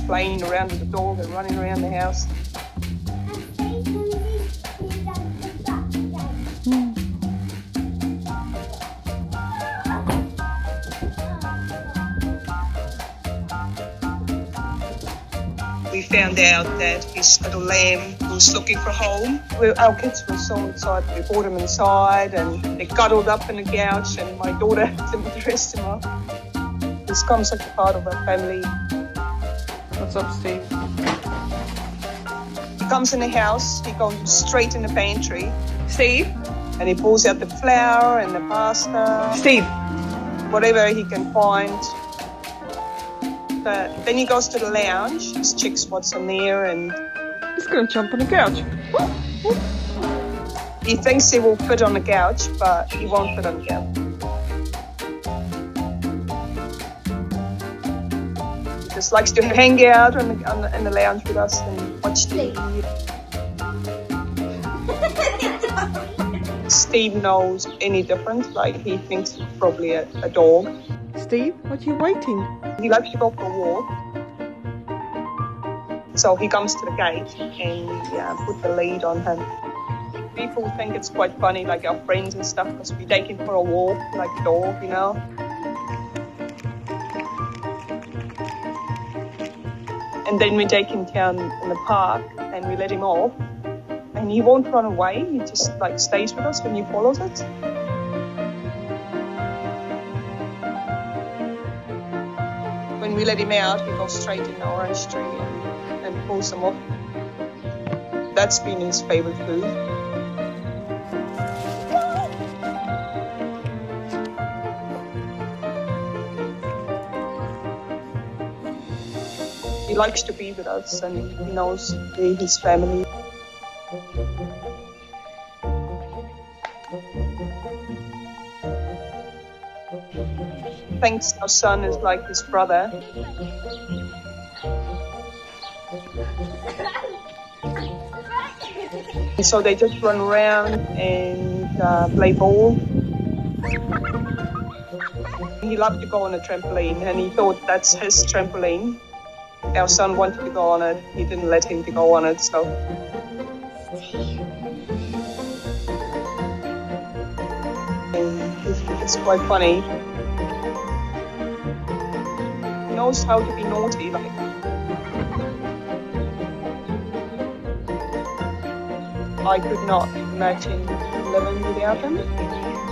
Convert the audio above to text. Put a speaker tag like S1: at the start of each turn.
S1: Playing around with the dog and running around the house. we found out that his little lamb was looking for home. We, our kids were so excited. We brought him inside and they cuddled up in the couch and my daughter had them dressed him up. He's become such a part of our family.
S2: What's up, Steve?
S1: He comes in the house, he goes straight in the pantry
S2: Steve?
S1: and he pulls out the flour and the pasta,
S2: Steve!
S1: whatever he can find. But then he goes to the lounge, just checks what's in there and
S2: He's gonna jump on the couch.
S1: He thinks he will fit on the couch, but he won't fit on the couch. Just likes to hang out on the, on the, in the lounge with us and watch TV. Steve knows any different, like he thinks it's probably a, a dog.
S2: Steve, what are you waiting?
S1: He likes to go for a walk. So he comes to the gate and we uh, put the lead on him. People think it's quite funny, like our friends and stuff, because we take him for a walk, like a dog, you know. And then we take him down in the park and we let him off. And he won't run away, he just like stays with us when he follows it. When we let him out, he goes straight in the orange tree and, and pulls them off. That's been his favorite food. He likes to be with us and he knows his family. Thinks our son is like his brother. So they just run around and uh, play ball. He loved to go on a trampoline and he thought that's his trampoline. Our son wanted to go on it. He didn't let him to go on it, so. It's, quite funny. He knows how to be naughty, like. I could not imagine living without him.